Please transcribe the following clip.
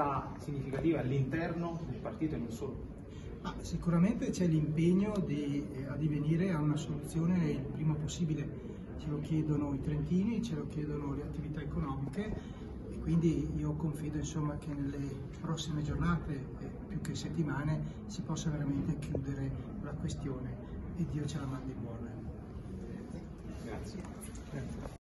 unità significativa all'interno del partito e non solo? Ah, sicuramente c'è l'impegno di eh, addivenire a una soluzione il prima possibile, ce lo chiedono i trentini, ce lo chiedono le attività economiche e quindi io confido insomma, che nelle prossime giornate, eh, più che settimane, si possa veramente chiudere la questione e Dio ce la mandi buona. Grazie. Grazie.